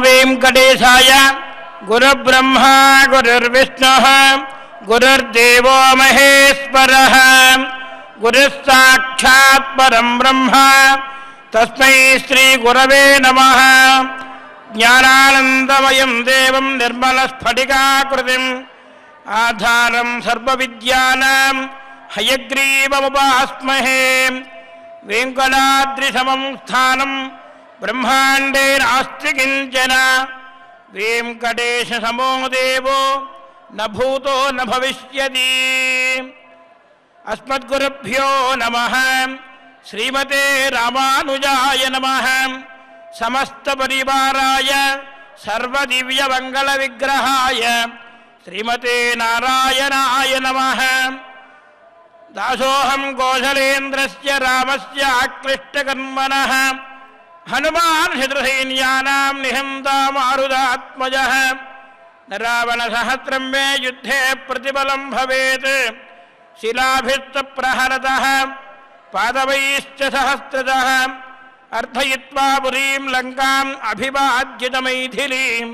वेङ्कटेशाय गुरब्रह्म गुरुर्विष्णुः, गुरुर्देवो महेश्वरः। गुरुः साक्षात् परं ब्रह्म। तस्मै श्रीगुरवे नमः। ज्ञानानन्दमयं देवं आधारम आधारं सर्वविद्यानां हयग्रीवमुपास्महे। वेकटाद्रिशम स्थानम ब्रह्मांडे नास्ति किंचन वेंकटेश समो देव न भूत न भविष्य अस्मदुरभ्यो नम। श्रीमते राजा नम। समस्त परिवाराय सर्वदिव्य मंगल विग्रहाय श्रीमते नारायणाय नम। दासोहम गोशलेन्द्र से राम से आकृष्टकर्मण। हनुमान शत्रुसैन्यानां निहन्ता मारुदात्मजः रावणसहस्रं मे युद्धे प्रतिबलं भवेत्। शिलाभिस्तप्रहरतः पादवैश्च सहस्रतः। अर्धयित्वा पुरीं लङ्काम् अभिवाद्युतमैथिलीं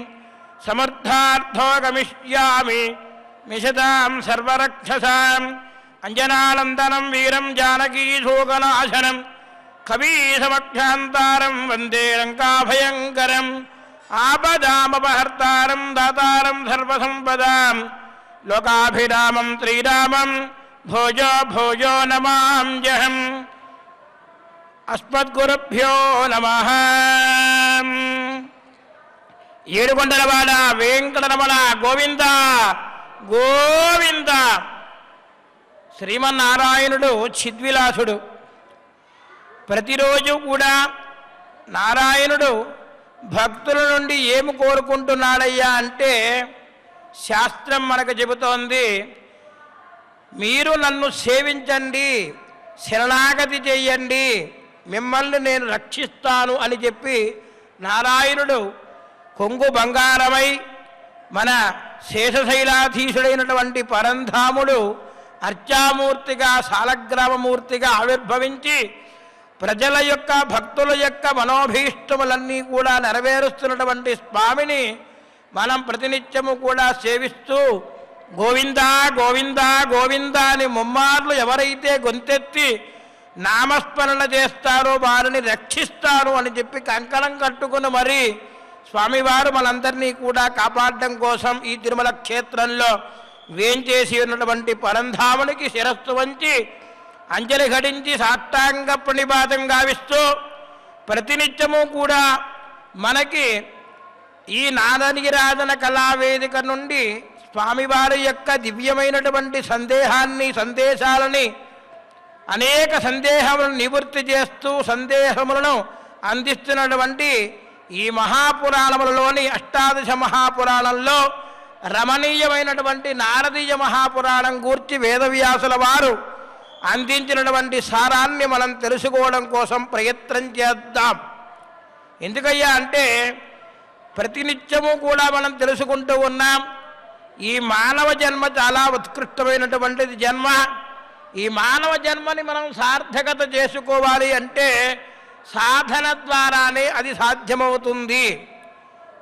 समर्थार्थो गमिष्यामि मिषतां सर्वरक्षसाम्। अञ्जनानन्दनं जानकी जानकीशोकनाशनम् కవీసమఖ్యాంతారం వందే లంకాభయంకరం. ఆపదామపహర్తారం దాతారం సర్వసంపదాం లోకాభిరామం శ్రీరామం భోజో భోజో నమాంజహం అస్మద్గురుభ్యో నమ. ఏడుకొండలవాడ వెంకటరమణ గోవింద గోవింద. శ్రీమన్నారాయణుడు చిద్విలాసుడు. ప్రతిరోజు కూడా నారాయణుడు భక్తుల నుండి ఏమి కోరుకుంటున్నాడయ్యా అంటే శాస్త్రం మనకు చెబుతోంది మీరు నన్ను సేవించండి శరణాగతి చెయ్యండి మిమ్మల్ని నేను రక్షిస్తాను అని చెప్పి నారాయణుడు కొంగు బంగారమై మన శేషశైలాధీశుడైనటువంటి పరంధాముడు అర్చామూర్తిగా సాలగ్రామమూర్తిగా ఆవిర్భవించి ప్రజల యొక్క భక్తుల యొక్క మనోభీష్టములన్నీ కూడా నెరవేరుస్తున్నటువంటి స్వామిని మనం ప్రతినిత్యము కూడా సేవిస్తూ గోవిందా గోవిందా గోవిందా అని ముమ్మార్లు ఎవరైతే గొంతెత్తి నామస్మరణ చేస్తారో వారిని రక్షిస్తారు అని చెప్పి కంకణం కట్టుకుని మరి స్వామివారు మనందరినీ కూడా కాపాడడం కోసం ఈ తిరుమల క్షేత్రంలో వేంచేసి ఉన్నటువంటి పరంధామునికి శిరస్సు వంచి అంజలి ఘటించి సాష్టాంగ ప్రణిపాతం గావిస్తూ ప్రతినిత్యము కూడా మనకి ఈ నాదనిరాధన కళావేదిక నుండి స్వామివారి యొక్క దివ్యమైనటువంటి సందేహాన్ని సందేశాలని అనేక సందేహములను నివృత్తి చేస్తూ సందేహములను అందిస్తున్నటువంటి ఈ మహాపురాణములలోని అష్టాదశ మహాపురాణంలో రమణీయమైనటువంటి నారదీయ మహాపురాణం గూర్చి వేదవ్యాసుల వారు అందించినటువంటి సారాన్ని మనం తెలుసుకోవడం కోసం ప్రయత్నం చేద్దాం. ఎందుకయ్యా అంటే ప్రతినిత్యము కూడా మనం తెలుసుకుంటూ ఉన్నాం. ఈ మానవ జన్మ చాలా ఉత్కృష్టమైనటువంటిది జన్మ. ఈ మానవ జన్మని మనం సార్థకత చేసుకోవాలి అంటే సాధన ద్వారానే అది సాధ్యమవుతుంది.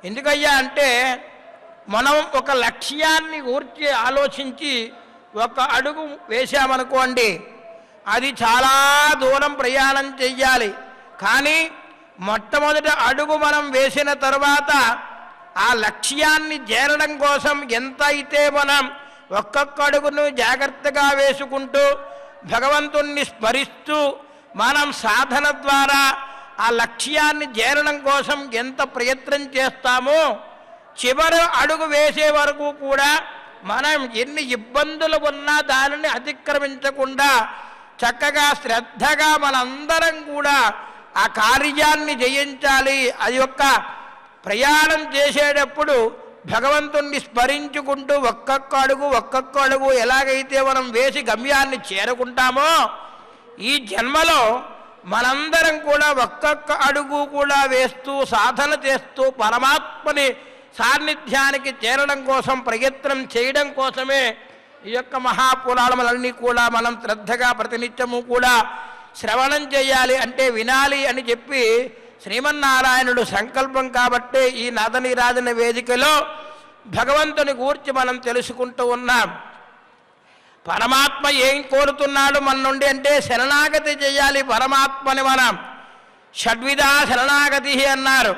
ఎందుకయ్యా అంటే మనం ఒక లక్ష్యాన్ని ఊర్చి ఆలోచించి ఒక అడుగు వేశామనుకోండి అది చాలా దూరం ప్రయాణం చెయ్యాలి. కానీ మొట్టమొదటి అడుగు మనం వేసిన తర్వాత ఆ లక్ష్యాన్ని చేరడం కోసం ఎంత అయితే మనం ఒక్కొక్క అడుగును జాగ్రత్తగా వేసుకుంటూ భగవంతుణ్ణి స్మరిస్తూ మనం సాధన ద్వారా ఆ లక్ష్యాన్ని చేరడం కోసం ఎంత ప్రయత్నం చేస్తామో చివరి అడుగు వేసే వరకు కూడా మనం ఎన్ని ఇబ్బందులు ఉన్నా దానిని అతిక్రమించకుండా చక్కగా శ్రద్ధగా మనందరం కూడా ఆ కార్యాన్ని జయించాలి. అది యొక్క ప్రయాణం చేసేటప్పుడు భగవంతుణ్ణి స్మరించుకుంటూ ఒక్కొక్క అడుగు ఒక్కొక్క అడుగు ఎలాగైతే మనం వేసి గమ్యాన్ని చేరుకుంటామో ఈ జన్మలో మనందరం కూడా ఒక్కొక్క అడుగు కూడా వేస్తూ సాధన చేస్తూ పరమాత్మని సాన్నిధ్యానికి చేరడం కోసం ప్రయత్నం చేయడం కోసమే ఈ యొక్క మహాపురాణములన్నీ కూడా మనం శ్రద్ధగా ప్రతినిత్యము కూడా శ్రవణం చేయాలి అంటే వినాలి అని చెప్పి శ్రీమన్నారాయణుడు సంకల్పం కాబట్టే ఈ నదనిరాజన వేదికలో భగవంతుని గూర్చి మనం తెలుసుకుంటూ ఉన్నాం. పరమాత్మ ఏం కోరుతున్నాడు మన నుండి అంటే శరణాగతి చేయాలి పరమాత్మని మనం. షడ్విధా శరణాగతి అన్నారు.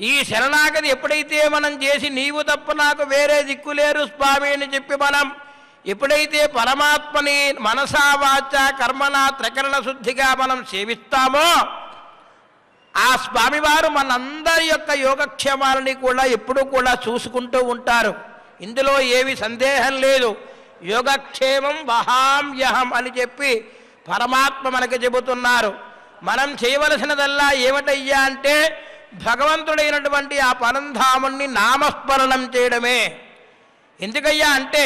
ఈ శరణాగతి ఎప్పుడైతే మనం చేసి నీవు తప్ప నాకు వేరే దిక్కులేరు స్వామి అని చెప్పి మనం ఎప్పుడైతే పరమాత్మని మనసా వాచ కర్మణ త్రికరణ శుద్ధిగా మనం సేవిస్తామో ఆ స్వామివారు మనందరి యొక్క యోగక్షేమాలని కూడా ఎప్పుడూ కూడా చూసుకుంటూ ఉంటారు. ఇందులో ఏమి సందేహం లేదు. యోగక్షేమం వహామ్యహం అని చెప్పి పరమాత్మ మనకి చెబుతున్నారు. మనం చేయవలసినదల్లా ఏమిటయ్యా అంటే భగవంతుడైనటువంటి ఆ పరంధాముణ్ణి నామస్మరణం చేయడమే. ఎందుకయ్యా అంటే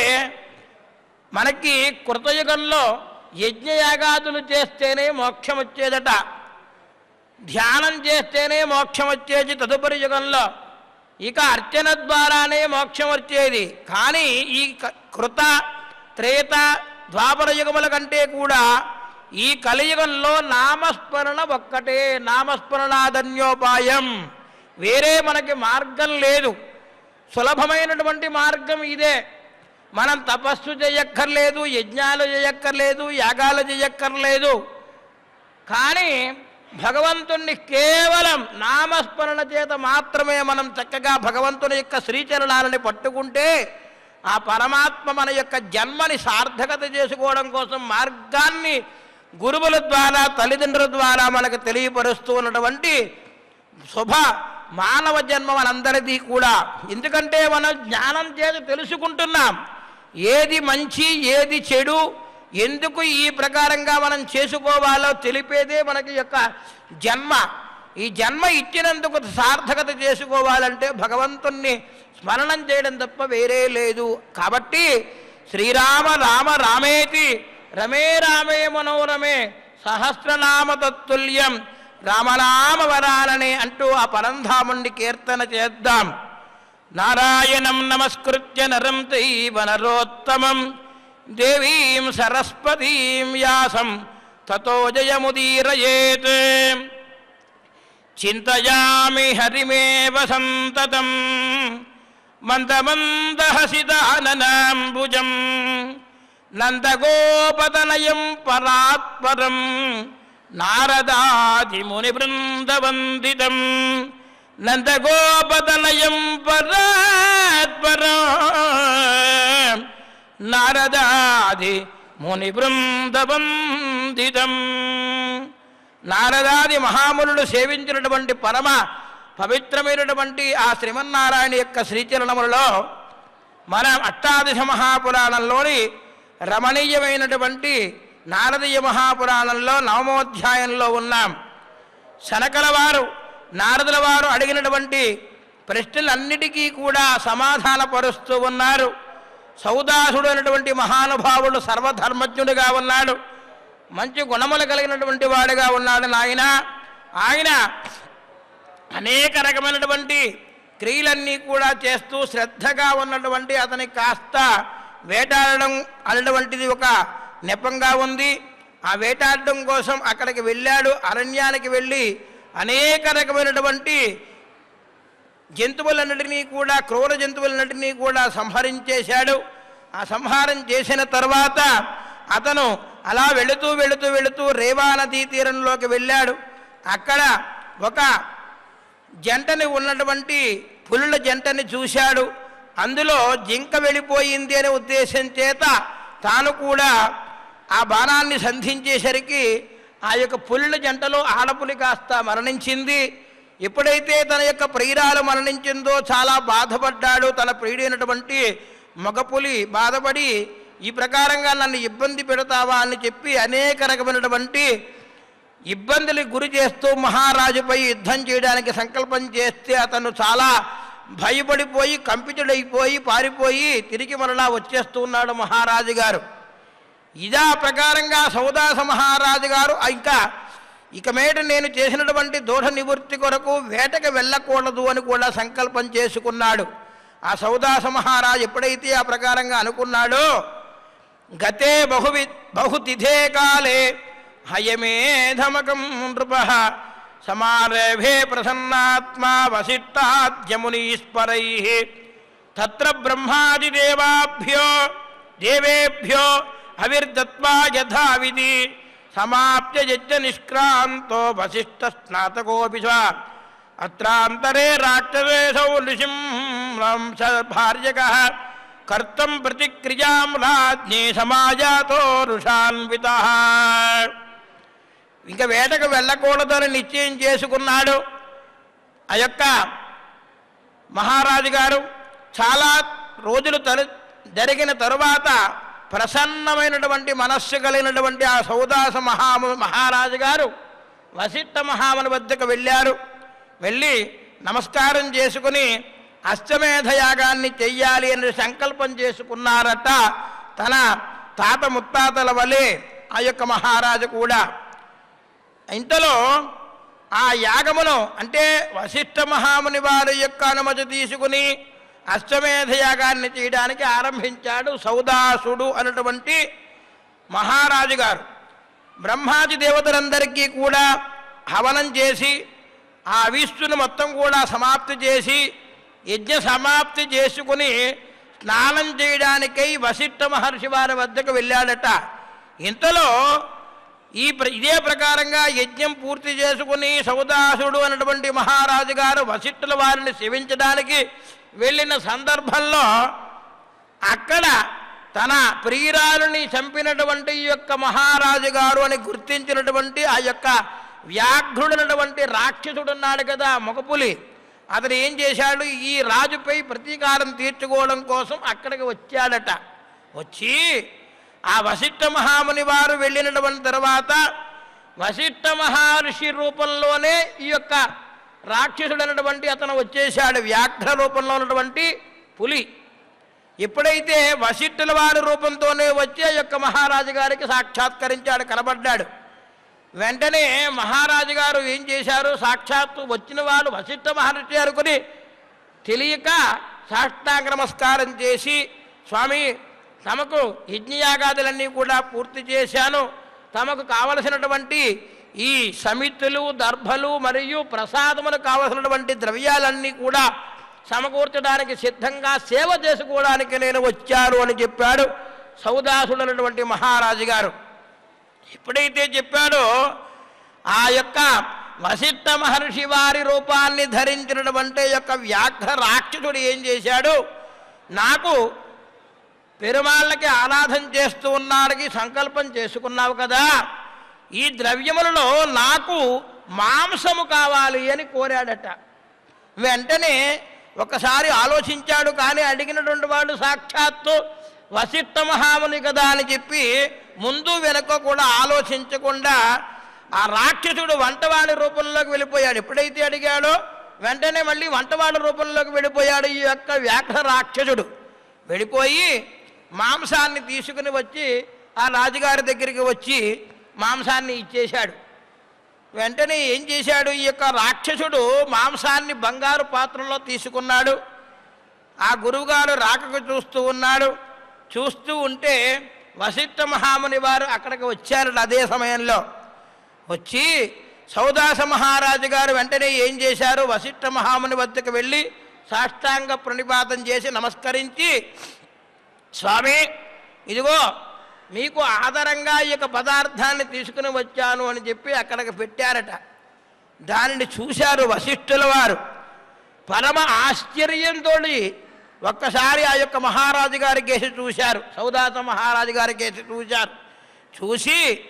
మనకి కృతయుగంలో యజ్ఞయాగాదులు చేస్తేనే మోక్షం వచ్చేదట. ధ్యానం చేస్తేనే మోక్షం వచ్చేది తదుపరి యుగంలో. ఇక అర్చన ద్వారానే మోక్షం వచ్చేది. కానీ ఈ క- కృత త్రేత ద్వాపర యుగముల కంటే కూడా ఈ కలియుగంలో నామస్మరణ ఒక్కటే. నామస్మరణాధన్యోపాయం వేరే మనకి మార్గం లేదు. సులభమైనటువంటి మార్గం ఇదే. మనం తపస్సు చేయక్కర్లేదు యజ్ఞాలు చేయక్కర్లేదు యాగాలు చేయక్కర్లేదు. కానీ భగవంతుణ్ణి కేవలం నామస్మరణ చేత మాత్రమే మనం చక్కగా భగవంతుని యొక్క శ్రీచరణాలని పట్టుకుంటే ఆ పరమాత్మ మన యొక్క జన్మని సార్థకత చేసుకోవడం కోసం మార్గాన్ని గురువుల ద్వారా తల్లిదండ్రుల ద్వారా మనకు తెలియపరుస్తూ ఉన్నటువంటి శుభ మానవ జన్మ మనందరిది కూడా. ఎందుకంటే మనం జ్ఞానం చేత తెలుసుకుంటున్నాం. ఏది మంచి ఏది చెడు ఎందుకు ఈ ప్రకారంగా మనం చేసుకోవాలో తెలిపేదే మనకి యొక్క జన్మ. ఈ జన్మ ఇచ్చినందుకు సార్థకత చేసుకోవాలంటే భగవంతుణ్ణి స్మరణం చేయడం తప్ప వేరే లేదు. కాబట్టి శ్రీరామ రామ రామేతి రమే రామే మనోరమే సహస్రనామ తత్తుల్యం రామనామ వరాలని అంటూ ఆ పరంధాముణ్ణి కీర్తన చేద్దాం. नारायणं नमस्कृत्य नरं तैव नरोत्तमं देवीं सरस्वतीं व्यासं ततो जयमुदीरयेत्। चिन्तयामि हरिमेव सन्ततं मन्दमन्दहसिदाननाम्बुजम् नन्दगोपतनयं परात्परं नारदादिमुनिवृन्दवन्दितम्। నందగోపతనయం పరాత్పరం నారదాది మునిబృందవందితం నారదాది మహామునులు సేవించినటువంటి పరమ పవిత్రమైనటువంటి ఆ శ్రీమన్నారాయణ యొక్క శ్రీచరణములలో మన అష్టాదశ మహాపురాణంలోని రమణీయమైనటువంటి నారదీయ మహాపురాణంలో నవమోధ్యాయంలో ఉన్నాం. శనకల వారు నారదుల వారు అడిగినటువంటి ప్రశ్నలన్నిటికీ కూడా సమాధానపరుస్తూ ఉన్నారు. సౌదాసుడు అనేటువంటి మహానుభావుడు సర్వధర్మజ్ఞుడిగా ఉన్నాడు. మంచి గుణములు కలిగినటువంటి వాడుగా ఉన్నాడు నాయన. ఆయన అనేక రకమైనటువంటి క్రియలన్నీ కూడా చేస్తూ శ్రద్ధగా ఉన్నటువంటి అతని కాస్త వేటాడడం అనేటువంటిది ఒక నెపంగా ఉంది. ఆ వేటాడడం కోసం అక్కడికి వెళ్ళాడు. అరణ్యానికి వెళ్ళి అనేక రకమైనటువంటి జంతువులన్నిటినీ కూడా క్రూర జంతువులన్నిటినీ కూడా సంహరించేశాడు ఆ సంహారం చేసిన తర్వాత అతను అలా వెళుతూ వెళుతూ వెళుతూ రేవా నదీ తీరంలోకి వెళ్ళాడు. అక్కడ ఒక జంటని ఉన్నటువంటి పులుల జంటని చూశాడు. అందులో జింక వెళ్ళిపోయింది అనే ఉద్దేశం చేత తాను కూడా ఆ బాణాన్ని సంధించేసరికి ఆ యొక్క పులుల జంటలో ఆడపులి కాస్త మరణించింది. ఎప్పుడైతే తన యొక్క ప్రియురాలు మరణించిందో చాలా బాధపడ్డాడు. తన ప్రియుడైనటువంటి మగపులి బాధపడి ఈ ప్రకారంగా నన్ను ఇబ్బంది పెడతావా? అని చెప్పి అనేక రకమైనటువంటి ఇబ్బందులకు గురి చేస్తూ మహారాజుపై యుద్ధం చేయడానికి సంకల్పం చేస్తే అతను చాలా భయపడిపోయి కంపితుడైపోయి పారిపోయి తిరిగి మరలా వచ్చేస్తూ ఉన్నాడు మహారాజు గారు ఇదా ప్రకారంగా సౌదాస మహారాజు గారు ఇంకా ఇక మీట నేను చేసినటువంటి దోష నివృత్తి కొరకు వేటకు వెళ్ళకూడదు అని కూడా సంకల్పం చేసుకున్నాడు. ఆ సౌదాస మహారాజు ఎప్పుడైతే ఆ ప్రకారంగా అనుకున్నాడో గతే బహువి బహుతిథే కాలే హయమేధమకం నృప సమారేభే ప్రసన్నాత్మా వసిష్టాద్యమునీశ్వరై తత్ర బ్రహ్మాదిదేవాభ్యో దేవేభ్యో అవిర్దత్వా యథావిధి సమాప్య యజ్ఞ నిష్క్రాంతో వశిష్ట స్నాతకోపి అత్రాంతరే రాక్షసేశౌ ఋషిం భార్యక. కర్తం ప్రతిక్రియాం సమాజాతో రుషాన్విత ఇంకా వేటకు వెళ్ళకూడదని నిశ్చయం చేసుకున్నాడు. ఆ యొక్క మహారాజు గారు చాలా రోజులు తరు జరిగిన తరువాత ప్రసన్నమైనటువంటి మనస్సు కలిగినటువంటి ఆ సౌదాస మహాము మహారాజు గారు వసిష్ఠ మహాముని వద్దకు వెళ్ళారు. వెళ్ళి నమస్కారం చేసుకుని అశ్వమేధ యాగాన్ని చెయ్యాలి అని సంకల్పం చేసుకున్నారట. తన తాత ముత్తాతల వలె ఆ యొక్క మహారాజు కూడా. ఇంతలో ఆ యాగమును అంటే వశిష్ఠ మహాముని వారి యొక్క అనుమతి తీసుకుని అశ్వమేధ యాగాన్ని చేయడానికి ఆరంభించాడు సౌదాసుడు అన్నటువంటి మహారాజు గారు. బ్రహ్మాది దేవతలందరికీ కూడా హవనం చేసి ఆ విష్ణును మొత్తం కూడా సమాప్తి చేసి యజ్ఞ సమాప్తి చేసుకుని స్నానం చేయడానికై వశిష్ఠ మహర్షి వారి వద్దకు వెళ్ళాడట. ఇంతలో ఈ ఇదే ప్రకారంగా యజ్ఞం పూర్తి చేసుకుని సౌదాసుడు అన్నటువంటి మహారాజు గారు వశిష్ఠుల వారిని సేవించడానికి వెళ్ళిన సందర్భంలో అక్కడ తన ప్రియురాలుని చంపినటువంటి ఈ యొక్క మహారాజు గారు అని గుర్తించినటువంటి ఆ యొక్క వ్యాఘ్రుడైనటువంటి రాక్షసుడున్నాడు కదా మొగపులి అతను ఏం చేశాడు? ఈ రాజుపై ప్రతీకారం తీర్చుకోవడం కోసం అక్కడికి వచ్చాడట. వచ్చి ఆ వశిష్ఠ మహాముని వారు వెళ్ళినటువంటి తర్వాత వశిష్ఠ మహర్షి రూపంలోనే ఈ యొక్క రాక్షసుడైనటువంటి అతను వచ్చేశాడు వ్యాఘ్ర రూపంలో ఉన్నటువంటి పులి. ఎప్పుడైతే వశిష్ఠుల వారి రూపంతోనే వచ్చి ఆ యొక్క మహారాజు గారికి సాక్షాత్కరించాడు కనబడ్డాడు. వెంటనే మహారాజు గారు ఏం చేశారు? సాక్షాత్తు వచ్చిన వాళ్ళు వశిష్ఠ మహర్షి అనుకుని తెలియక సాష్టాంగ నమస్కారం చేసి స్వామి తమకు యజ్ఞయాగాదులన్నీ కూడా పూర్తి చేశాను. తమకు కావలసినటువంటి ఈ సమితులు దర్భలు మరియు ప్రసాదములు కావలసినటువంటి ద్రవ్యాలన్నీ కూడా సమకూర్చడానికి సిద్ధంగా సేవ చేసుకోవడానికి నేను వచ్చాను అని చెప్పాడు సౌదాసుడైనటువంటి మహారాజు గారు. ఎప్పుడైతే చెప్పాడో ఆ యొక్క వశిష్ఠ మహర్షి వారి రూపాన్ని ధరించినటువంటి యొక్క వ్యాఘ్ర రాక్షసుడు ఏం చేశాడు? నాకు పెరుమాళ్ళకి ఆరాధన చేస్తూ ఉన్నాడికి సంకల్పం చేసుకున్నావు కదా? ఈ ద్రవ్యములలో నాకు మాంసము కావాలి అని కోరాడట. వెంటనే ఒకసారి ఆలోచించాడు కానీ అడిగినటువంటి వాడు సాక్షాత్తు వసిత్త మహాముని కదా అని చెప్పి ముందు వెనక కూడా ఆలోచించకుండా ఆ రాక్షసుడు వంటవాడి రూపంలోకి వెళ్ళిపోయాడు. ఎప్పుడైతే అడిగాడో వెంటనే మళ్ళీ వంటవాడి రూపంలోకి వెళ్ళిపోయాడు ఈ యొక్క వ్యాఘ్ర రాక్షసుడు. వెళ్ళిపోయి మాంసాన్ని తీసుకుని వచ్చి ఆ రాజుగారి దగ్గరికి వచ్చి మాంసాన్ని ఇచ్చేశాడు. వెంటనే ఏం చేశాడు? ఈ యొక్క రాక్షసుడు మాంసాన్ని బంగారు పాత్రలో తీసుకున్నాడు. ఆ గురువుగారు రాకకు చూస్తూ ఉన్నాడు. చూస్తూ ఉంటే వశిష్ఠ మహాముని వారు అక్కడికి వచ్చారు అదే సమయంలో. వచ్చి సౌదాస మహారాజు గారు వెంటనే ఏం చేశారు? వశిష్ఠ మహాముని వద్దకు వెళ్ళి సాష్టాంగ ప్రణిపాతం చేసి నమస్కరించి స్వామి ఇదిగో మీకు ఆధారంగా ఈ యొక్క పదార్థాన్ని తీసుకుని వచ్చాను అని చెప్పి అక్కడికి పెట్టారట. దానిని చూశారు వశిష్ఠుల వారు. పరమ ఆశ్చర్యంతో ఒక్కసారి ఆ యొక్క మహారాజు గారి కేసి చూశారు. సౌదాత మహారాజు గారి కేసి చూశారు. చూసి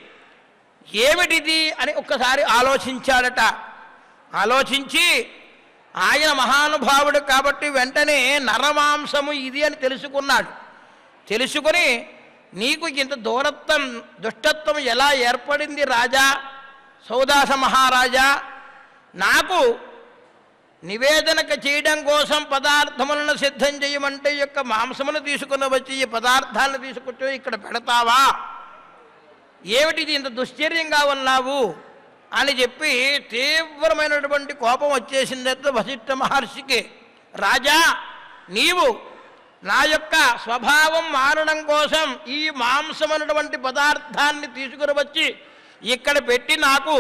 ఏమిటిది అని ఒక్కసారి ఆలోచించాడట. ఆలోచించి ఆయన మహానుభావుడు కాబట్టి వెంటనే నరమాంసము ఇది అని తెలుసుకున్నాడు. తెలుసుకుని నీకు ఇంత దూరత్వం దుష్టత్వం ఎలా ఏర్పడింది రాజా? సౌదాస మహారాజా నాకు నివేదనక చేయడం కోసం పదార్థములను సిద్ధం చేయమంటే యొక్క మాంసమును తీసుకుని వచ్చి ఈ పదార్థాలను తీసుకొచ్చి ఇక్కడ పెడతావా? ఏమిటిది ఇంత దుశ్చర్యంగా ఉన్నావు? అని చెప్పి తీవ్రమైనటువంటి కోపం వచ్చేసిందట వశిష్ఠ మహర్షికి. రాజా నీవు నా యొక్క స్వభావం మారడం కోసం ఈ మాంసమైనటువంటి పదార్థాన్ని తీసుకుని వచ్చి ఇక్కడ పెట్టి నాకు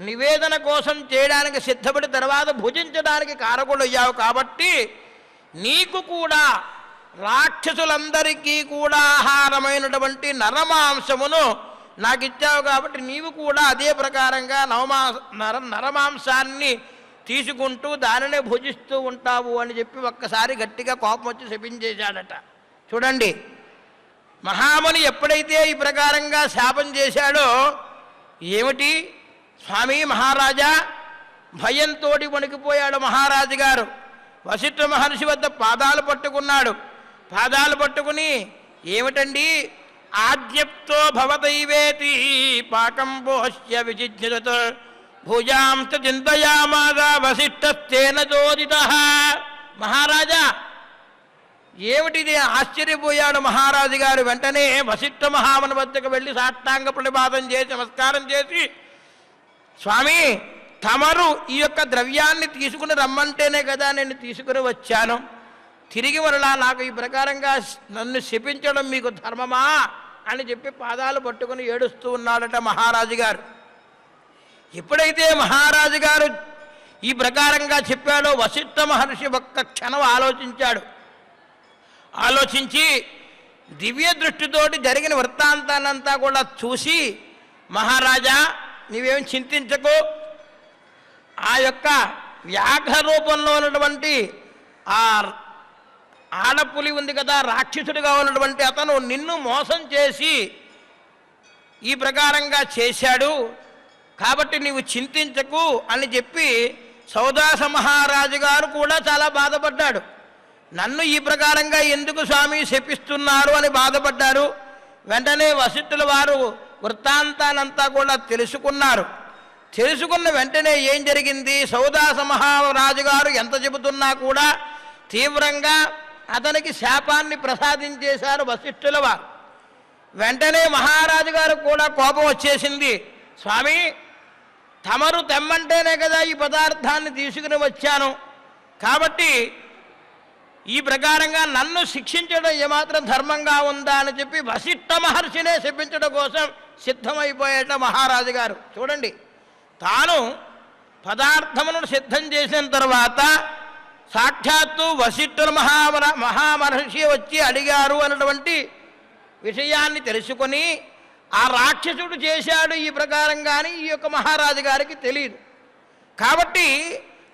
నివేదన కోసం చేయడానికి సిద్ధపడి తర్వాత భుజించడానికి కారకుడయ్యావు కాబట్టి నీకు కూడా రాక్షసులందరికీ కూడా ఆహారమైనటువంటి నరమాంసమును నాకు ఇచ్చావు కాబట్టి నీవు కూడా అదే ప్రకారంగా నవమా నర నరమాంసాన్ని తీసుకుంటూ దానినే భుజిస్తూ ఉంటావు అని చెప్పి ఒక్కసారి గట్టిగా కోపం వచ్చి శపించేశాడట. చూడండి మహాముని ఎప్పుడైతే ఈ ప్రకారంగా శాపం చేశాడో ఏమిటి? స్వామి మహారాజా భయంతో వణికిపోయాడు మహారాజు గారు. వశిష్ఠ మహర్షి వద్ద పాదాలు పట్టుకున్నాడు. పాదాలు పట్టుకుని ఏమిటండి? ఆద్యప్తో భవదైవేతి పాకం పోష్య విజిజ్ఞత భుజాంత చింతయామాగా వశిష్ఠస్తేన చోదిత మహారాజా ఏమిటిది? ఆశ్చర్యపోయాడు మహారాజు గారు. వెంటనే వశిష్ఠ మహాముని వద్దకు వెళ్ళి సాష్టాంగ ప్రతిపాదం చేసి నమస్కారం చేసి స్వామి తమరు ఈ యొక్క ద్రవ్యాన్ని తీసుకుని రమ్మంటేనే కదా నేను తీసుకుని వచ్చాను. తిరిగి మరలా నాకు ఈ ప్రకారంగా నన్ను శపించడం మీకు ధర్మమా? అని చెప్పి పాదాలు పట్టుకుని ఏడుస్తూ ఉన్నాడట మహారాజు గారు. ఎప్పుడైతే మహారాజు గారు ఈ ప్రకారంగా చెప్పాడో వశిష్ఠ మహర్షి ఒక్క క్షణం ఆలోచించాడు. ఆలోచించి దివ్య దృష్టితోటి జరిగిన వృత్తాంతాన్నంతా కూడా చూసి మహారాజా నీవేం చింతించకు. ఆ యొక్క వ్యాఘ్ర రూపంలో ఉన్నటువంటి ఆ ఆడపులి ఉంది కదా రాక్షసుడిగా ఉన్నటువంటి అతను నిన్ను మోసం చేసి ఈ ప్రకారంగా చేశాడు. కాబట్టి నీవు చింతించకు అని చెప్పి సౌదాస మహారాజు గారు కూడా చాలా బాధపడ్డాడు. నన్ను ఈ ప్రకారంగా ఎందుకు స్వామి శపిస్తున్నారు అని బాధపడ్డారు. వెంటనే వశిష్ఠుల వారు వృత్తాంతానంతా కూడా తెలుసుకున్నారు. తెలుసుకున్న వెంటనే ఏం జరిగింది? సౌదాస మహారాజు గారు ఎంత చెబుతున్నా కూడా తీవ్రంగా అతనికి శాపాన్ని ప్రసాదించేశారు వశిష్ఠుల వారు. వెంటనే మహారాజు గారు కూడా కోపం వచ్చేసింది. స్వామి తమరు తెమ్మంటేనే కదా ఈ పదార్థాన్ని తీసుకుని వచ్చాను. కాబట్టి ఈ ప్రకారంగా నన్ను శిక్షించడం ఏమాత్రం ధర్మంగా ఉందా అని చెప్పి వశిష్ఠ మహర్షినే శపించడం కోసం సిద్ధమైపోయేట మహారాజు గారు. చూడండి తాను పదార్థమును సిద్ధం చేసిన తర్వాత సాక్షాత్తు వశిష్ఠుల మహామర మహామహర్షి వచ్చి అడిగారు అన్నటువంటి విషయాన్ని తెలుసుకొని ఆ రాక్షసుడు చేశాడు ఈ ప్రకారం కానీ ఈ యొక్క మహారాజు గారికి తెలియదు కాబట్టి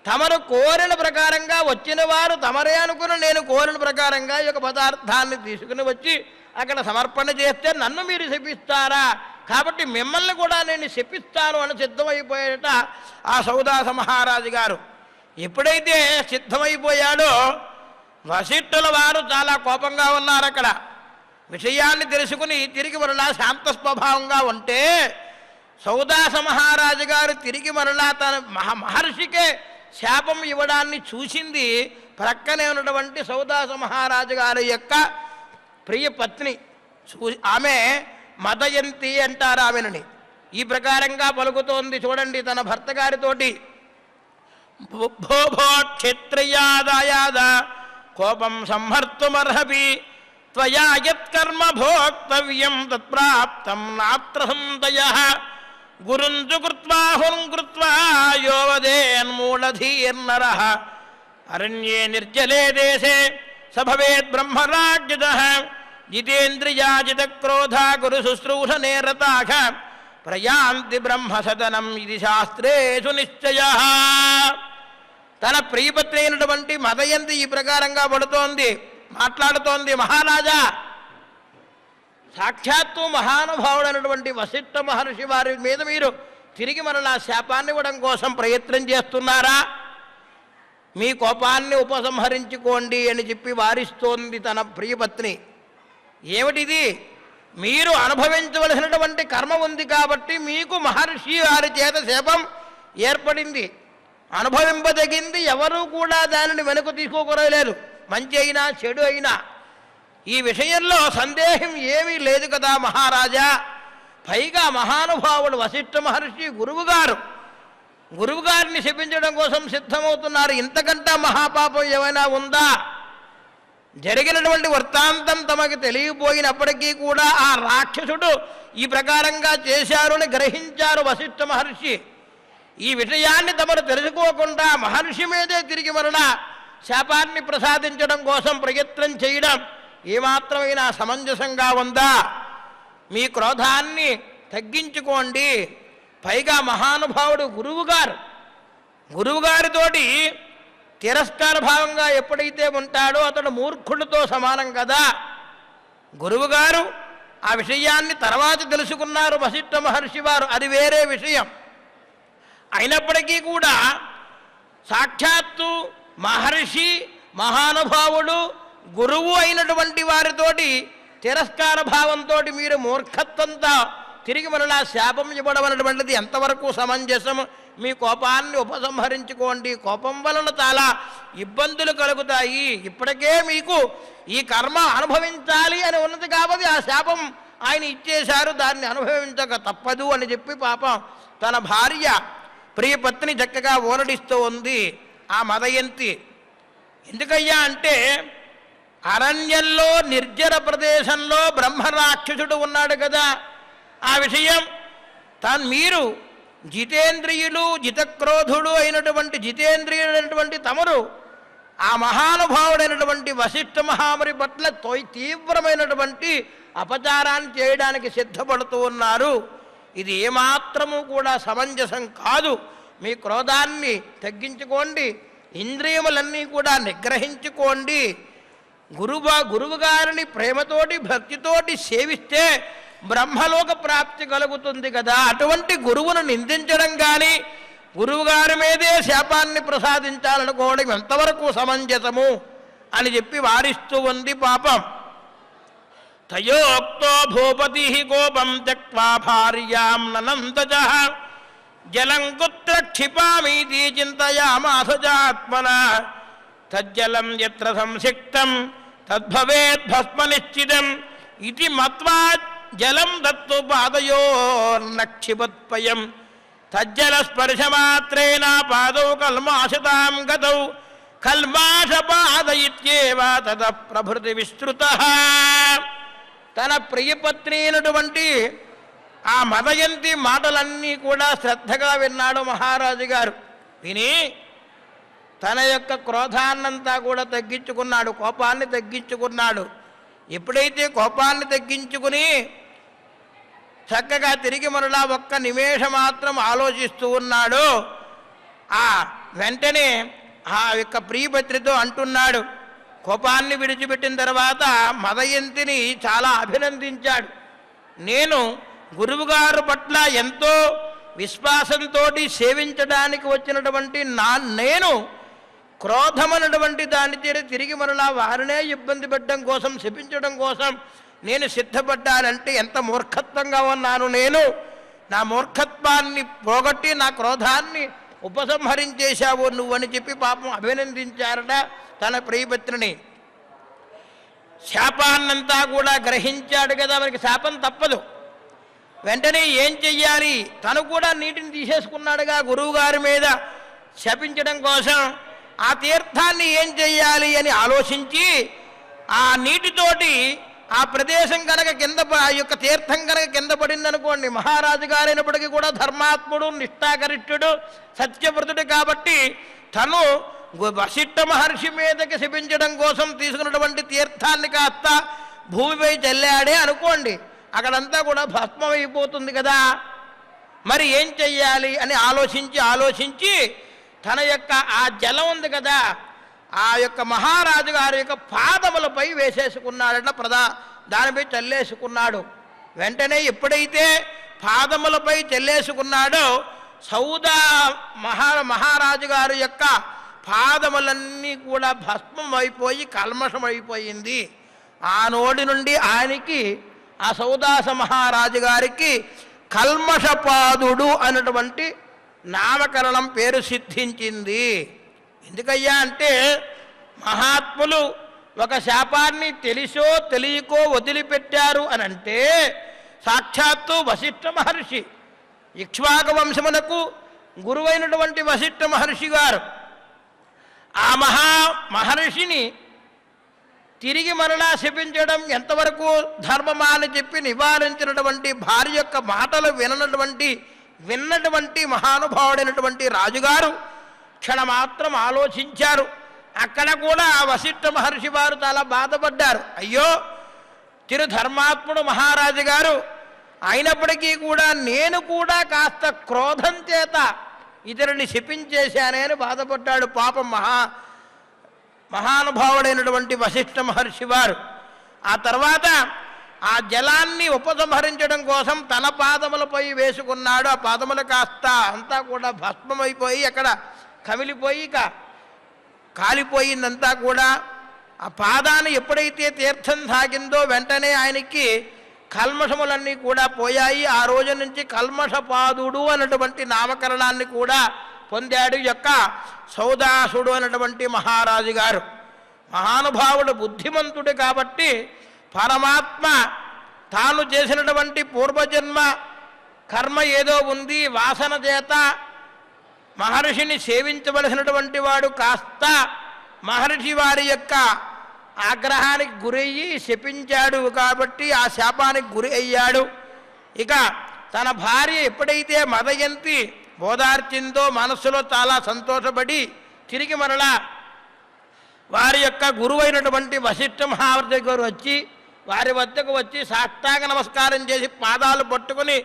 తమరు కోరిన ప్రకారంగా వచ్చిన వారు తమరే అనుకుని నేను కోరిన ప్రకారంగా ఈ యొక్క పదార్థాన్ని తీసుకుని వచ్చి అక్కడ సమర్పణ చేస్తే నన్ను మీరు శపిస్తారా? కాబట్టి మిమ్మల్ని కూడా నేను శపిస్తాను అని సిద్ధమైపోయేట ఆ సౌదాస మహారాజు గారు. ఎప్పుడైతే సిద్ధమైపోయాడో వశిష్ఠుల వారు చాలా కోపంగా ఉన్నారు అక్కడ. విషయాన్ని తెలుసుకుని తిరిగి మరలా శాంత స్వభావంగా ఉంటే సౌదాస మహారాజు గారు తిరిగి మరలా తన మహ మహర్షికే శాపం ఇవ్వడాన్ని చూసింది ప్రక్కనే ఉన్నటువంటి సౌదాస మహారాజు గారి యొక్క ప్రియ పత్ని. చూ ఆమె మదయంతి అంటారు ఆమెనని. ఈ ప్రకారంగా పలుకుతోంది చూడండి తన భర్త గారితోటి. భో భో క్షత్రియాదాయాద కోపం సంహర్తుమర్హపి త్వయా యత్కర్మ భోక్తవ్యం తత్ప్రాప్తం నాత్ర సందయ గురుంజు కృత్వా హుం కృత్వా యోవదేన్మూఢధీర్నర అరణ్యే నిర్జలే దేశే స భవేత్ బ్రహ్మరాజ్యద జితేంద్రియాజిత క్రోధ గురు శుశ్రూషణే రతాఖ ప్రయాంతి బ్రహ్మ సదనం ఇది శాస్త్రేషు నిశ్చయ. తన ప్రియపత్ని అయినటువంటి మదయంతి ఈ ప్రకారంగా పడుతోంది. మాట్లాడుతోంది మహారాజా. సాక్షాత్తు మహానుభావుడైనటువంటి వశిష్ఠ మహర్షి వారి మీద మీరు తిరిగి మరలా శాపాన్ని ఇవ్వడం కోసం ప్రయత్నం చేస్తున్నారా? మీ కోపాన్ని ఉపసంహరించుకోండి అని చెప్పి వారిస్తోంది తన ప్రియపత్ని ఏమిటిది? మీరు అనుభవించవలసినటువంటి కర్మ ఉంది కాబట్టి మీకు మహర్షి వారి చేత శాపం ఏర్పడింది. అనుభవింపదగింది ఎవరూ కూడా దానిని వెనుక తీసుకోకూడలేదు మంచి అయినా చెడు అయినా. ఈ విషయంలో సందేహం ఏమీ లేదు కదా మహారాజా. పైగా మహానుభావుడు వశిష్ఠ మహర్షి గురువుగారు. గురువుగారిని శపించడం కోసం సిద్ధమవుతున్నారు. ఇంతకంటే మహాపాపం ఏమైనా ఉందా? జరిగినటువంటి వృత్తాంతం తమకు తెలియపోయినప్పటికీ కూడా ఆ రాక్షసుడు ఈ ప్రకారంగా చేశారు అని గ్రహించారు వశిష్ఠ మహర్షి. ఈ విషయాన్ని తమరు తెలుసుకోకుండా మహర్షి మీదే తిరిగి మరలా శాపాన్ని ప్రసాదించడం కోసం ప్రయత్నం చేయడం ఏమాత్రమైనా సమంజసంగా ఉందా? మీ క్రోధాన్ని తగ్గించుకోండి. పైగా మహానుభావుడు గురువుగారు. గురువుగారితోటి తిరస్కార భావంగా ఎప్పుడైతే ఉంటాడో అతడు మూర్ఖుడితో సమానం కదా? గురువుగారు ఆ విషయాన్ని తర్వాత తెలుసుకున్నారు వశిష్ఠ మహర్షి వారు. అది వేరే విషయం. అయినప్పటికీ కూడా సాక్షాత్తు మహర్షి మహానుభావుడు గురువు అయినటువంటి వారితోటి తిరస్కార భావంతో మీరు మూర్ఖత్వంతో తిరిగి మనలా శాపం ఇవ్వడం అనేటువంటిది ఎంతవరకు సమంజసం? మీ కోపాన్ని ఉపసంహరించుకోండి. కోపం వలన చాలా ఇబ్బందులు కలుగుతాయి. ఇప్పటికే మీకు ఈ కర్మ అనుభవించాలి అని ఉన్నది కాబట్టి ఆ శాపం ఆయన ఇచ్చేశారు. దాన్ని అనుభవించక తప్పదు అని చెప్పి పాపం తన భార్య ప్రియపత్ని చక్కగా ఓరడిస్తూ ఉంది. ఆ మదయంతి ఎందుకయ్యా అంటే అరణ్యంలో నిర్జర ప్రదేశంలో బ్రహ్మరాక్షసుడు ఉన్నాడు కదా. ఆ విషయం తాను మీరు జితేంద్రియులు జితక్రోధుడు అయినటువంటి జితేంద్రియుడైనటువంటి తమరు ఆ మహానుభావుడైనటువంటి వశిష్ఠ మహాముని పట్ల తొయ్ తీవ్రమైనటువంటి అపచారాన్ని చేయడానికి సిద్ధపడుతూ ఉన్నారు. ఇది ఏమాత్రము కూడా సమంజసం కాదు. మీ క్రోధాన్ని తగ్గించుకోండి. ఇంద్రియములన్నీ కూడా నిగ్రహించుకోండి. గురువ గురువు గారిని ప్రేమతోటి భక్తితోటి సేవిస్తే బ్రహ్మలోక ప్రాప్తి కలుగుతుంది కదా. అటువంటి గురువును నిందించడం కానీ గురువుగారి మీదే శాపాన్ని ప్రసాదించాలనుకోవడం ఎంతవరకు సమంజసము అని చెప్పి వారిస్తూ ఉంది పాపం. తయోక్తో భూపతి కోపం త్యక్వా భార్యాం నందజ జలం కుత్ర క్షిపామీతి చింతయామాసుజాత్మన తజ్జలం ఎత్ర సంసిక్తం తద్భవేద్ భస్మ నిశ్చితం ఇది మత్వా జలం దత్తు పాదయోర్నక్షిపత్పయం తజ్జల స్పర్శమాత్రేణ పాదౌ కల్మాశతాం గతౌ కల్మాషపాద ఇత్యేవ తద ప్రభృతి విస్తృత. తన ప్రియపత్ని అయినటువంటి ఆ మదయంతి మాటలన్నీ కూడా శ్రద్ధగా విన్నాడు మహారాజు గారు. విని తన యొక్క క్రోధాన్నంతా కూడా తగ్గించుకున్నాడు కోపాన్ని తగ్గించుకున్నాడు. ఎప్పుడైతే కోపాన్ని తగ్గించుకుని చక్కగా తిరిగి మరలా ఒక్క నిమేషం మాత్రం ఆలోచిస్తూ ఉన్నాడు ఆ వెంటనే ఆ యొక్క ప్రియపత్రితో అంటున్నాడు. కోపాన్ని విడిచిపెట్టిన తర్వాత మదయంతిని చాలా అభినందించాడు. నేను గురువుగారు పట్ల ఎంతో విశ్వాసంతో సేవించడానికి వచ్చినటువంటి నా నేను క్రోధమనటువంటి దాని తీరు తిరిగి మరలా వారినే ఇబ్బంది పెట్టడం కోసం శపించడం కోసం నేను సిద్ధపడ్డానంటే ఎంత మూర్ఖత్వంగా ఉన్నాను నేను. నా మూర్ఖత్వాన్ని పోగొట్టి నా క్రోధాన్ని ఉపసంహరించేశావు నువ్వని చెప్పి పాపం అభినందించారట తన ప్రియపత్రిని. శాపాన్నంతా కూడా గ్రహించాడు కదా మనకి శాపం తప్పదు. వెంటనే ఏం చెయ్యాలి? తను కూడా నీటిని తీసేసుకున్నాడుగా గురువు గారి మీద. శపించడం కోసం ఆ తీర్థాన్ని ఏం చెయ్యాలి అని ఆలోచించి ఆ నీటితోటి ఆ ప్రదేశం కనుక కింద ఆ యొక్క తీర్థం కనుక కింద పడిందనుకోండి మహారాజు గారైనప్పటికీ కూడా ధర్మాత్ముడు నిష్ఠాగరిష్ఠుడు సత్యవ్రతుడు కాబట్టి తను గు- వశిష్ఠ మహర్షి మీదకి శపించడం కోసం తీసుకున్నటువంటి తీర్థాన్ని కాస్త భూమిపై చల్లాడే అనుకోండి. అక్కడంతా కూడా భస్మం అయిపోతుంది కదా. మరి ఏం చెయ్యాలి అని ఆలోచించి ఆలోచించి తన యొక్క ఆ జలం ఉంది కదా ఆ యొక్క మహారాజు గారి యొక్క పాదములపై వేసేసుకున్నాడట ప్రధా దానిపై చల్లేసుకున్నాడు. వెంటనే ఎప్పుడైతే పాదములపై చల్లేసుకున్నాడో సౌదా మహా మహారాజు గారి యొక్క పాదములన్నీ కూడా భస్మం అయిపోయి కల్మషం అయిపోయింది ఆ నోడి నుండి ఆయనకి ఆ సౌదాస మహారాజు గారికి కల్మషపాదుడు అన్నటువంటి నామకరణం పేరు సిద్ధించింది. ఎందుకయ్యా అంటే మహాత్ములు ఒక శాపాన్ని తెలిసో తెలియకో వదిలిపెట్టారు అని అంటే సాక్షాత్తు వశిష్ఠ మహర్షి ఇక్ష్వాక వంశమునకు గురువైనటువంటి వశిష్ఠ మహర్షి గారు. ఆ మహా మహర్షిని తిరిగి మరలా శపించడం ఎంతవరకు ధర్మమా అని చెప్పి నివారించినటువంటి భార్య యొక్క మాటలు విననటువంటి విన్నటువంటి మహానుభావుడైనటువంటి రాజుగారు క్షణమాత్రం ఆలోచించారు. అక్కడ కూడా ఆ వశిష్ఠ మహర్షి వారు చాలా బాధపడ్డారు. అయ్యో తిరుధర్మాత్ముడు మహారాజు గారు అయినప్పటికీ కూడా నేను కూడా కాస్త క్రోధం చేత ఇతరుని శపించేశానే అని బాధపడ్డాడు. పాపం మహా మహానుభావుడైనటువంటి వశిష్ఠ మహర్షి వారు. ఆ తర్వాత ఆ జలాన్ని ఉపసంహరించడం కోసం తన పాదములపై వేసుకున్నాడు. ఆ పాదములు కాస్త అంతా కూడా భస్మమైపోయి అక్కడ కమిలిపోయి ఇక కాలిపోయిందంతా కూడా. ఆ పాదాన్ని ఎప్పుడైతే తీర్థం తాగిందో వెంటనే ఆయనకి కల్మషములన్నీ కూడా పోయాయి. ఆ రోజు నుంచి కల్మషపాదుడు అన్నటువంటి నామకరణాన్ని కూడా పొందాడు యొక్క సౌదాసుడు అనేటువంటి మహారాజు గారు. మహానుభావుడు బుద్ధిమంతుడు కాబట్టి పరమాత్మ తాను చేసినటువంటి పూర్వజన్మ కర్మ ఏదో ఉంది వాసన చేత మహర్షిని సేవించవలసినటువంటి వాడు కాస్త మహర్షి వారి యొక్క ఆగ్రహానికి గురయ్యి శపించాడు కాబట్టి ఆ శాపానికి గురి అయ్యాడు. ఇక తన భార్య ఎప్పుడైతే మదయంతి బోధార్చిందో మనస్సులో చాలా సంతోషపడి తిరిగి మరలా వారి యొక్క గురువైనటువంటి వశిష్ఠ మహావర్తి దగ్గర వచ్చి వారి వద్దకు వచ్చి సాష్టాంగ నమస్కారం చేసి పాదాలు పట్టుకుని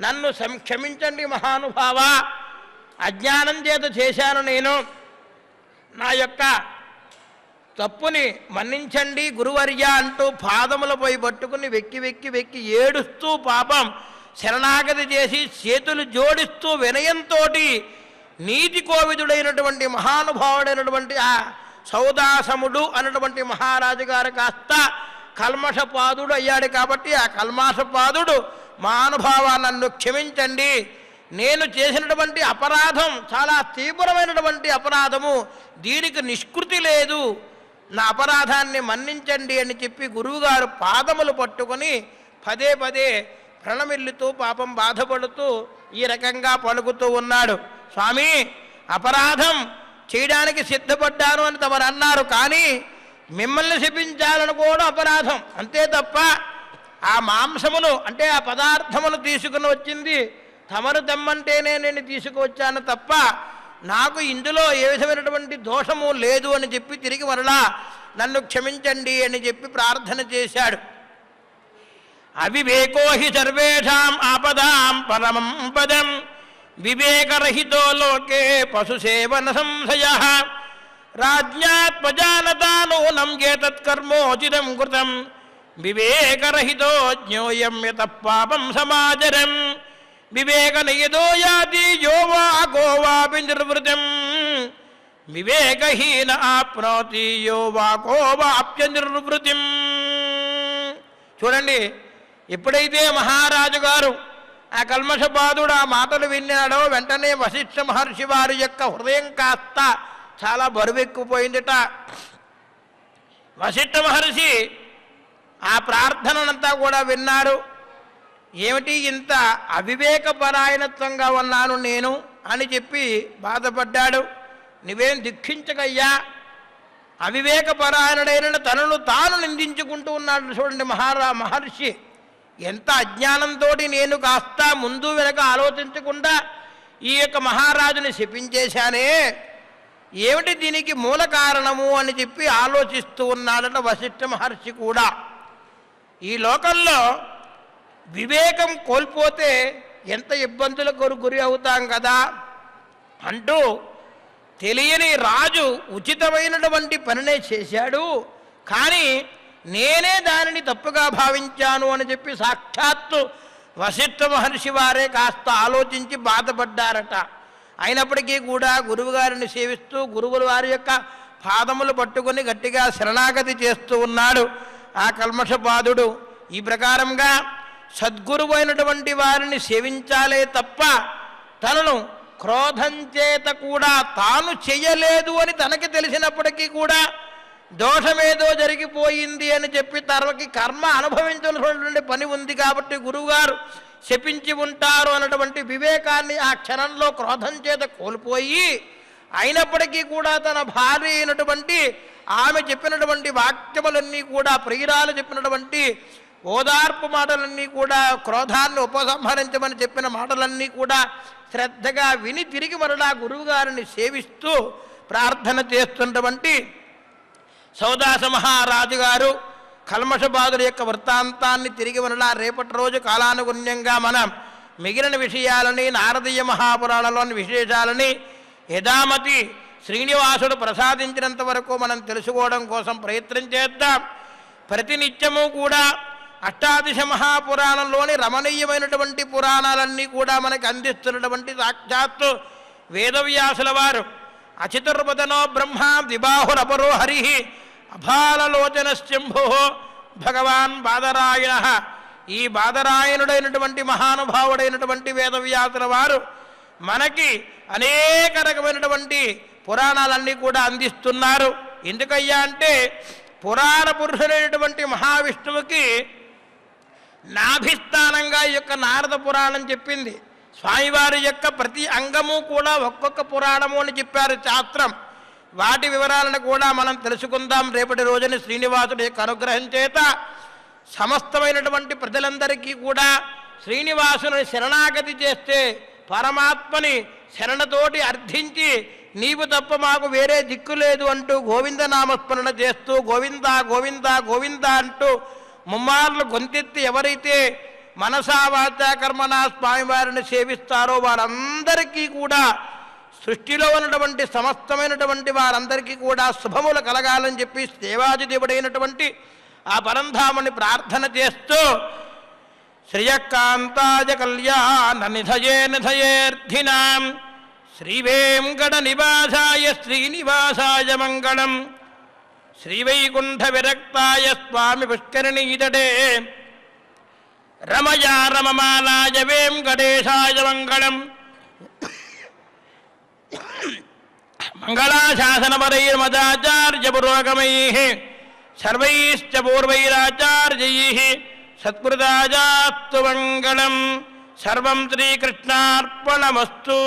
నన్ను క్షమించండి మహానుభావ అజ్ఞానం చేత చేశాను నేను. నా యొక్క తప్పుని మన్నించండి గురువర్య అంటూ పాదములపై పట్టుకుని వెక్కి వెక్కి వెక్కి ఏడుస్తూ పాపం శరణాగతి చేసి చేతులు జోడిస్తూ వినయంతో నీతి కోవిదుడైనటువంటి మహానుభావుడైనటువంటి ఆ సౌదాసముడు అన్నటువంటి మహారాజు గారు కాస్త కల్మషపాదుడు అయ్యాడు కాబట్టి ఆ కల్మాషపాదుడు మహానుభావ నన్ను క్షమించండి. నేను చేసినటువంటి అపరాధం చాలా తీవ్రమైనటువంటి అపరాధము. దీనికి నిష్కృతి లేదు. నా అపరాధాన్ని మన్నించండి అని చెప్పి గురువుగారు పాదములు పట్టుకొని పదే పదే ప్రణమిల్లుతూ పాపం బాధపడుతూ ఈ రకంగా పలుకుతూ ఉన్నాడు. స్వామి అపరాధం చేయడానికి సిద్ధపడ్డాను అని తమరు అన్నారు కానీ మిమ్మల్ని శపించాలనుకోవడం అపరాధం. అంతే తప్ప ఆ మాంసమును అంటే ఆ పదార్థమును తీసుకుని వచ్చింది తమరు తెమ్మంటేనే నేను తీసుకువచ్చాను తప్ప నాకు ఇందులో ఏ విధమైనటువంటి దోషము లేదు అని చెప్పి తిరిగి మరలా నన్ను క్షమించండి అని చెప్పి ప్రార్థన చేశాడు. అవివేకో హి సర్వేషాం ఆపదాం పరమం పదం వివేకరహితో లోకే పశుసేవన సంశయ రాజ్ఞాత్మజానతానూనం ఏతత్కర్మోచితం కృతం వివేకరహితో జ్ఞోయం యత పాపం సమాచరం వివేకనయదో యాతి యో వా గోవాపి నిర్వృతం వివేకహీన ఆప్నోతి యో వా కోవాప్య నిర్వృతిం చూడండి ఎప్పుడైతే మహారాజు గారు ఆ కల్మషపాదుడు ఆ మాటలు విన్నాడో వెంటనే వశిష్ఠ మహర్షి వారి యొక్క హృదయం కాస్త చాలా బరువెక్కిపోయిందిట. వశిష్ఠ మహర్షి ఆ ప్రార్థననంతా కూడా విన్నాడు. ఏమిటి ఇంత అవివేకపరాయణత్వంగా ఉన్నాను నేను అని చెప్పి బాధపడ్డాడు. నువ్వేం దుఃఖించకయ్యా? అవివేకపరాయణుడైన తనను తాను నిందించుకుంటూ ఉన్నాడు చూడండి మహారా మహర్షి. ఎంత అజ్ఞానంతో నేను కాస్త ముందు వెనక ఆలోచించకుండా ఈ యొక్క మహారాజుని శపించేశానే? ఏమిటి దీనికి మూల కారణము అని చెప్పి ఆలోచిస్తూ ఉన్నాడట వశిష్ఠ మహర్షి కూడా. ఈ లోకంలో వివేకం కోల్పోతే ఎంత ఇబ్బందులకు గురి- గురి అవుతాం కదా? అంటూ తెలియని రాజు ఉచితమైనటువంటి పనినే చేశాడు. కానీ నేనే దానిని తప్పుగా భావించాను అని చెప్పి సాక్షాత్తు వశిష్ఠ మహర్షి వారే కాస్త ఆలోచించి బాధపడ్డారట. అయినప్పటికీ కూడా గురువుగారిని సేవిస్తూ గురువుల వారి యొక్క పాదములు పట్టుకొని గట్టిగా శరణాగతి చేస్తూ ఉన్నాడు ఆ కల్మషపాదుడు. ఈ ప్రకారంగా సద్గురువు అయినటువంటి వారిని సేవించాలే తప్ప తనను క్రోధం చేత కూడా తాను చెయ్యలేదు అని తనకి తెలిసినప్పటికీ కూడా దోషమేదో జరిగిపోయింది అని చెప్పి తనకి కర్మ అనుభవించాల్సినటువంటి పని ఉంది కాబట్టి గురువుగారు శపించి ఉంటారు అన్నటువంటి వివేకాన్ని ఆ క్షణంలో క్రోధం చేత కోల్పోయి అయినప్పటికీ కూడా తన భార్య అయినటువంటి ఆమె చెప్పినటువంటి వాక్యములన్నీ కూడా ప్రియురాలు చెప్పినటువంటి ఓదార్పు మాటలన్నీ కూడా క్రోధాన్ని ఉపసంహరించమని చెప్పిన మాటలన్నీ కూడా శ్రద్ధగా విని తిరిగి మరలా గురువుగారిని సేవిస్తూ ప్రార్థన చేస్తున్నటువంటి సౌదాస మహారాజు గారు కల్మషబాదుల యొక్క వృత్తాంతాన్ని తిరిగి మరలా రేపటి రోజు కాలానుగుణ్యంగా మనం మిగిలిన విషయాలని నారదీయ మహాపురాణంలోని విశేషాలని యథామతి శ్రీనివాసుడు ప్రసాదించినంత వరకు మనం తెలుసుకోవడం కోసం ప్రయత్నం చేద్దాం. ప్రతినిత్యము కూడా అష్టాదశ మహాపురాణంలోని రమణీయమైనటువంటి పురాణాలన్నీ కూడా మనకు అందిస్తున్నటువంటి సాక్షాత్తు వేదవ్యాసుల వారు. అచితుర్వదనో బ్రహ్మ ద్విబాహురపరో హరి అభాలలోచనశంభో భగవాన్ బాదరాయణ. ఈ బాదరాయణుడైనటువంటి మహానుభావుడైనటువంటి వేదవ్యాసుల వారు మనకి అనేక రకమైనటువంటి పురాణాలన్నీ కూడా అందిస్తున్నారు. ఎందుకయ్యా అంటే పురాణ పురుషుడైనటువంటి మహావిష్ణువుకి నాభిస్థానంగా ఈ యొక్క నారద పురాణం చెప్పింది. స్వామివారి యొక్క ప్రతి అంగము కూడా ఒక్కొక్క పురాణము అని చెప్పారు శాస్త్రం. వాటి వివరాలను కూడా మనం తెలుసుకుందాం. రేపటి రోజున శ్రీనివాసుడి యొక్క అనుగ్రహం చేత సమస్తమైనటువంటి ప్రజలందరికీ కూడా శ్రీనివాసుని శరణాగతి చేస్తే పరమాత్మని శరణతోటి అర్థించి నీవు తప్ప మాకు వేరే దిక్కు లేదు అంటూ గోవింద నామస్మరణ చేస్తూ గోవింద గోవింద గోవింద అంటూ ముమ్మార్లు గొంతెత్తి ఎవరైతే మనసా వాచా కర్మణ స్వామివారిని సేవిస్తారో వారందరికీ కూడా సృష్టిలో ఉన్నటువంటి సమస్తమైనటువంటి వారందరికీ కూడా శుభములు కలగాలని చెప్పి దేవాదిదేవుడైనటువంటి ఆ పరంధాముని ప్రార్థన చేస్తూ శ్రియకాంతాయ కళ్యాణ నిధయే నిధయేర్థినాం శ్రీవేంకట నివాసాయ శ్రీనివాసాయ మంగళం శ్రీవైకుంఠ విరక్తాయ స్వామి పుష్కరిణీతటే रमया रममालाय वेङ्कटेशाय मङ्गलम्। मङ्गलाशासनपरैर्मदाचार्यपुरोगमैः सर्वैश्च पूर्वैराचार्यैः सत्कृताजात्तु मङ्गलम्। सर्वं श्रीकृष्णार्पणमस्तु।